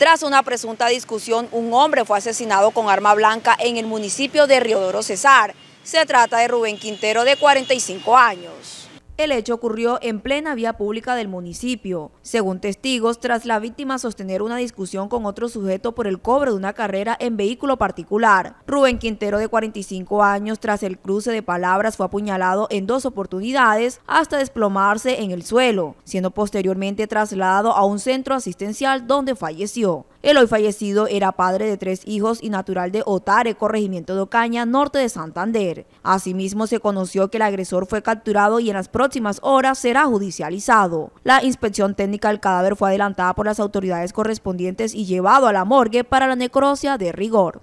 Tras una presunta discusión, un hombre fue asesinado con arma blanca en el municipio de Riodoro Cesar. Se trata de Rubén Quintero, de 45 años. El hecho ocurrió en plena vía pública del municipio. Según testigos, tras la víctima sostener una discusión con otro sujeto por el cobro de una carrera en vehículo particular. Rubén Quintero, de 45 años, tras el cruce de palabras, fue apuñalado en dos oportunidades hasta desplomarse en el suelo, siendo posteriormente trasladado a un centro asistencial donde falleció. El hoy fallecido era padre de tres hijos y natural de Otare, corregimiento de Ocaña, norte de Santander. Asimismo, se conoció que el agresor fue capturado y en las próximas horas será judicializado. La inspección técnica del cadáver fue adelantada por las autoridades correspondientes y llevado a la morgue para la necrosia de rigor.